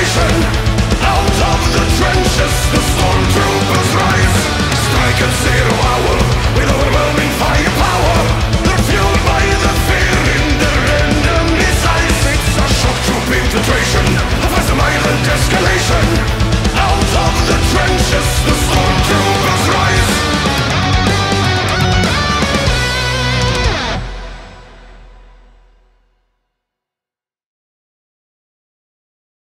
nation Out of the trenches, the stormtroopers rise. Strike at zero